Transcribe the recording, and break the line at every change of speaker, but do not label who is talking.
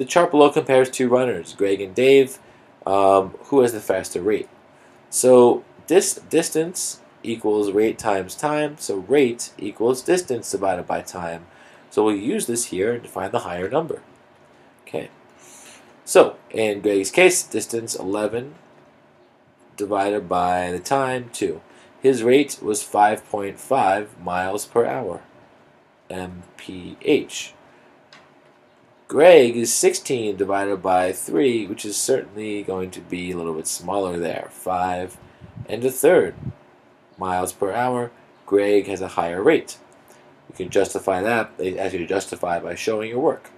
The chart below compares two runners, Greg and Dave, um, who has the faster rate. So this distance equals rate times time, so rate equals distance divided by time. So we'll use this here to find the higher number. Okay. So in Greg's case, distance 11 divided by the time 2. His rate was 5.5 miles per hour, mph. Greg is 16 divided by 3, which is certainly going to be a little bit smaller there, 5 and a third miles per hour. Greg has a higher rate. You can justify that, they ask you to justify by showing your work.